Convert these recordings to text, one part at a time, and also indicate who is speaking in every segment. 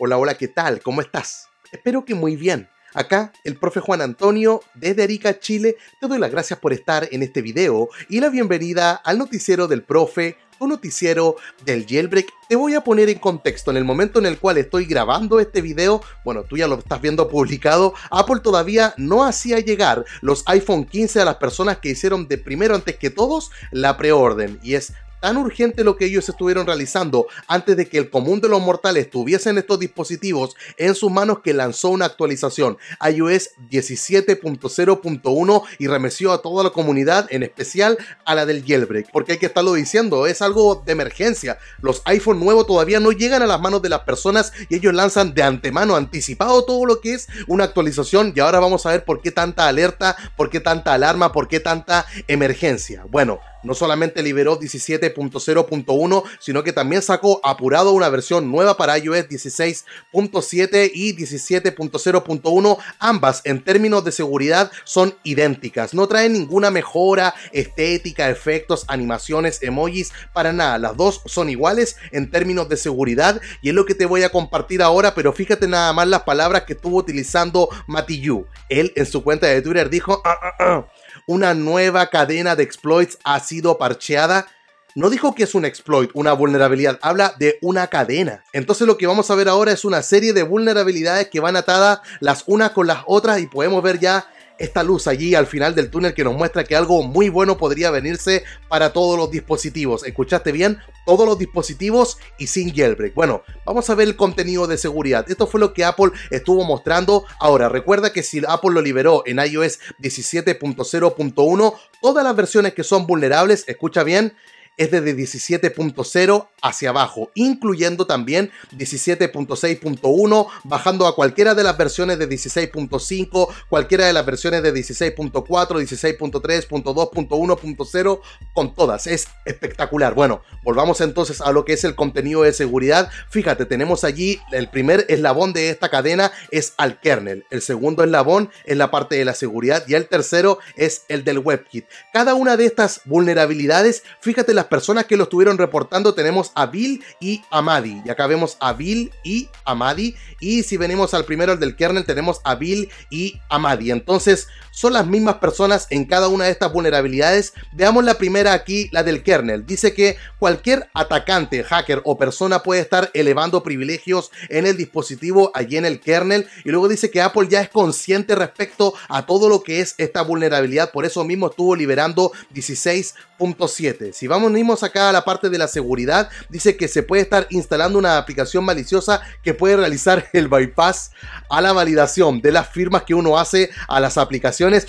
Speaker 1: Hola, hola, ¿qué tal? ¿Cómo estás? Espero que muy bien. Acá, el profe Juan Antonio, desde Arica, Chile, te doy las gracias por estar en este video y la bienvenida al noticiero del profe, tu noticiero del jailbreak. Te voy a poner en contexto, en el momento en el cual estoy grabando este video, bueno, tú ya lo estás viendo publicado, Apple todavía no hacía llegar los iPhone 15 a las personas que hicieron de primero antes que todos la preorden. Y es tan urgente lo que ellos estuvieron realizando antes de que el común de los mortales tuviesen estos dispositivos en sus manos que lanzó una actualización. iOS 17.0.1 y remeció a toda la comunidad, en especial a la del jailbreak, porque hay que estarlo diciendo, es algo de emergencia. Los iPhone nuevos todavía no llegan a las manos de las personas y ellos lanzan de antemano anticipado todo lo que es una actualización y ahora vamos a ver por qué tanta alerta, por qué tanta alarma, por qué tanta emergencia. Bueno, no solamente liberó 17.0.1, sino que también sacó apurado una versión nueva para iOS 16.7 y 17.0.1. Ambas en términos de seguridad son idénticas, no traen ninguna mejora estética, efectos, animaciones, emojis, para nada. Las dos son iguales en términos de seguridad y es lo que te voy a compartir ahora, pero fíjate nada más las palabras que estuvo utilizando Yu. Él en su cuenta de Twitter dijo... Ah, ah, ah, una nueva cadena de exploits ha sido parcheada. No dijo que es un exploit, una vulnerabilidad, habla de una cadena. Entonces lo que vamos a ver ahora es una serie de vulnerabilidades que van atadas las unas con las otras y podemos ver ya esta luz allí al final del túnel que nos muestra que algo muy bueno podría venirse para todos los dispositivos. ¿Escuchaste bien? Todos los dispositivos y sin jailbreak. Bueno, vamos a ver el contenido de seguridad. Esto fue lo que Apple estuvo mostrando. Ahora, recuerda que si Apple lo liberó en iOS 17.0.1, todas las versiones que son vulnerables, escucha bien, es desde 17.0 hacia abajo, incluyendo también 17.6.1, bajando a cualquiera de las versiones de 16.5, cualquiera de las versiones de 16.4, 16.3.2.1.0, con todas. Es espectacular. Bueno, volvamos entonces a lo que es el contenido de seguridad. Fíjate, tenemos allí el primer eslabón de esta cadena es al kernel, el segundo eslabón es la parte de la seguridad y el tercero es el del WebKit. Cada una de estas vulnerabilidades, fíjate las personas que lo estuvieron reportando tenemos a Bill y a Maddie. Y acá vemos a Bill y a Maddie. Y si venimos al primero, el del kernel, tenemos a Bill y a Maddie. Entonces, son las mismas personas en cada una de estas vulnerabilidades. Veamos la primera aquí, la del kernel. Dice que cualquier atacante, hacker o persona puede estar elevando privilegios en el dispositivo allí en el kernel. Y luego dice que Apple ya es consciente respecto a todo lo que es esta vulnerabilidad. Por eso mismo estuvo liberando 16.7. Si vamos acá a la parte de la seguridad, dice que se puede estar instalando una aplicación maliciosa que puede realizar el bypass a la validación de las firmas que uno hace a las aplicaciones.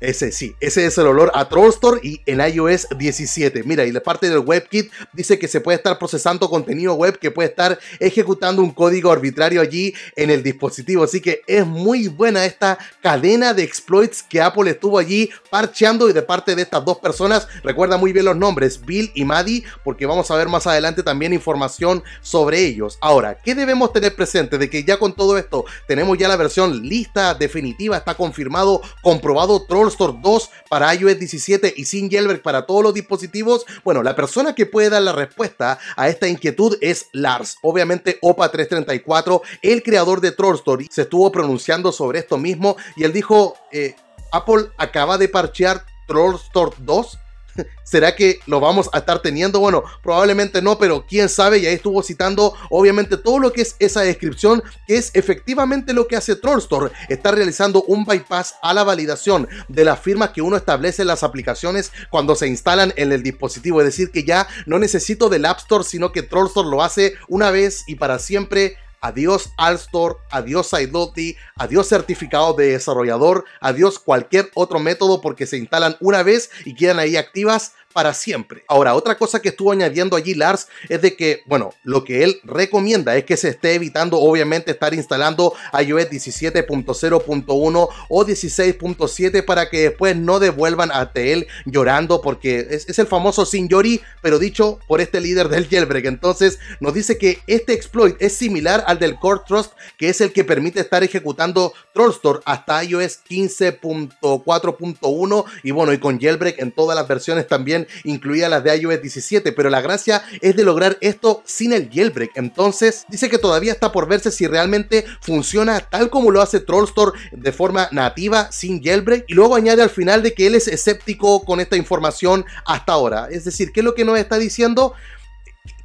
Speaker 1: Ese sí, ese es el olor a Trollstore y en iOS 17. Mira, y la parte del WebKit dice que se puede estar procesando contenido web que puede estar ejecutando un código arbitrario allí en el dispositivo. Así que es muy buena esta cadena de exploits que Apple estuvo allí parcheando y de parte de estas dos personas, recuerda muy bien los nombres, Bill y Maddie, porque vamos a ver más adelante también información sobre ellos. Ahora, ¿qué debemos tener presente? De que ya con todo esto tenemos ya la versión lista, definitiva, está confirmado, comprobado Trollstore 2 para iOS 17 y sin jailbreak para todos los dispositivos. Bueno, la persona que puede dar la respuesta a esta inquietud es Lars, obviamente OPA 334, el creador de Trollstore, se estuvo pronunciando sobre esto mismo y él dijo, eh, Apple acaba de parchear Trollstore 2 ¿Será que lo vamos a estar teniendo? Bueno, probablemente no, pero quién sabe, y ahí estuvo citando obviamente todo lo que es esa descripción, que es efectivamente lo que hace Trollstore, está realizando un bypass a la validación de las firmas que uno establece en las aplicaciones cuando se instalan en el dispositivo, es decir, que ya no necesito del App Store, sino que Trollstore lo hace una vez y para siempre adiós Alstor, adiós Sidelotti, adiós certificado de desarrollador, adiós cualquier otro método porque se instalan una vez y quedan ahí activas para siempre. Ahora, otra cosa que estuvo añadiendo allí Lars es de que, bueno, lo que él recomienda es que se esté evitando obviamente estar instalando iOS 17.0.1 o 16.7 para que después no devuelvan a él llorando porque es, el famoso sin Yori, pero dicho por este líder del jailbreak. Entonces nos dice que este exploit es similar al del Core Trust, que es el que permite estar ejecutando Trollstore hasta iOS 15.4.1 y bueno, y con jailbreak en todas las versiones también también incluía las de iOS 17, pero la gracia es de lograr esto sin el jailbreak. Entonces, dice que todavía está por verse si realmente funciona tal como lo hace Trollstore de forma nativa sin jailbreak. Y luego añade al final de que él es escéptico con esta información hasta ahora. Es decir, ¿qué es lo que nos está diciendo?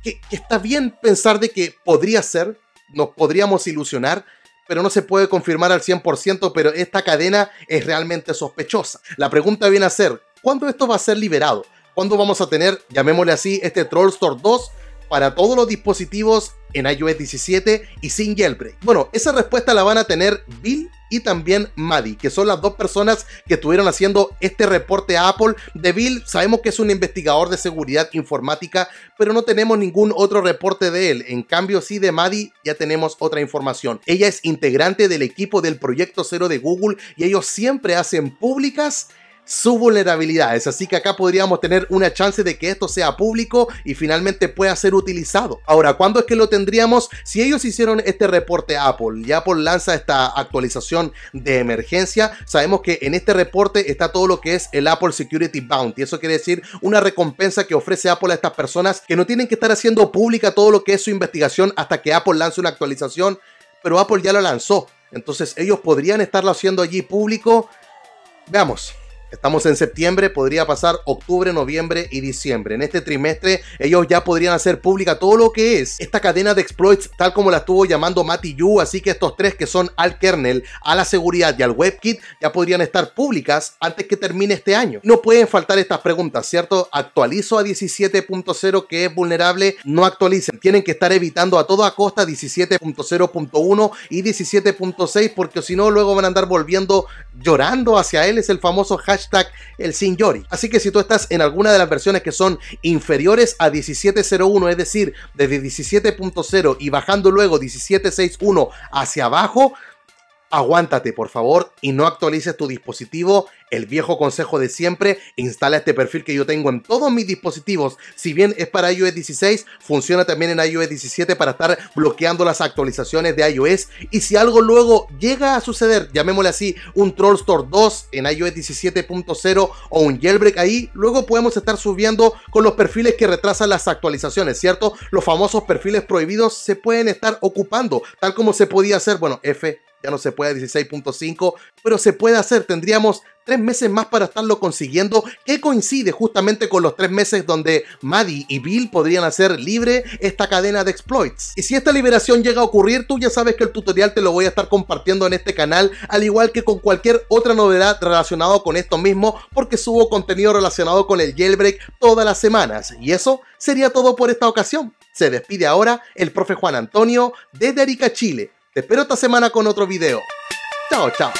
Speaker 1: Que, que está bien pensar de que podría ser, nos podríamos ilusionar, pero no se puede confirmar al 100%, pero esta cadena es realmente sospechosa. La pregunta viene a ser, ¿cuándo esto va a ser liberado? ¿Cuándo vamos a tener, llamémosle así, este Troll Store 2 para todos los dispositivos en iOS 17 y sin jailbreak? Bueno, esa respuesta la van a tener Bill y también Maddie, que son las dos personas que estuvieron haciendo este reporte a Apple. De Bill sabemos que es un investigador de seguridad informática, pero no tenemos ningún otro reporte de él. En cambio, sí de Maddie ya tenemos otra información. Ella es integrante del equipo del Proyecto Cero de Google y ellos siempre hacen públicas sus vulnerabilidades. Así que acá podríamos tener una chance de que esto sea público y finalmente pueda ser utilizado. Ahora, ¿cuándo es que lo tendríamos? Si ellos hicieron este reporte a Apple y Apple lanza esta actualización de emergencia, sabemos que en este reporte está todo lo que es el Apple Security Bounty. Eso quiere decir una recompensa que ofrece Apple a estas personas que no tienen que estar haciendo pública todo lo que es su investigación hasta que Apple lance una actualización, pero Apple ya lo lanzó. Entonces ellos podrían estarlo haciendo allí público. Veamos. Estamos en septiembre, podría pasar octubre, noviembre y diciembre. En este trimestre ellos ya podrían hacer pública todo lo que es esta cadena de exploits tal como la estuvo llamando Matty Yu, así que estos tres que son al kernel, a la seguridad y al WebKit ya podrían estar públicas antes que termine este año. No pueden faltar estas preguntas, ¿cierto? ¿Actualizo a 17.0 que es vulnerable? No actualicen. Tienen que estar evitando a toda costa 17.0.1 y 17.6 porque si no luego van a andar volviendo llorando hacia él. Es el famoso hashtag hashtag el Yori. Así que si tú estás en alguna de las versiones que son inferiores a 17.01, es decir, desde 17.0 y bajando luego 17.61 hacia abajo, aguántate por favor y no actualices tu dispositivo. El viejo consejo de siempre, instala este perfil que yo tengo en todos mis dispositivos. Si bien es para iOS 16, funciona también en iOS 17 para estar bloqueando las actualizaciones de iOS. Y si algo luego llega a suceder, llamémosle así, un Troll Store 2 en iOS 17.0 o un jailbreak ahí, luego podemos estar subiendo con los perfiles que retrasan las actualizaciones, ¿cierto? Los famosos perfiles prohibidos se pueden estar ocupando, tal como se podía hacer, bueno, F ya no se puede a 16.5, pero se puede hacer. Tendríamos tres meses más para estarlo consiguiendo, que coincide justamente con los tres meses donde Maddie y Bill podrían hacer libre esta cadena de exploits. Y si esta liberación llega a ocurrir, tú ya sabes que el tutorial te lo voy a estar compartiendo en este canal, al igual que con cualquier otra novedad relacionada con esto mismo, porque subo contenido relacionado con el jailbreak todas las semanas. Y eso sería todo por esta ocasión. Se despide ahora el profe Juan Antonio desde Arica, Chile. Te espero esta semana con otro video. Chao, chao.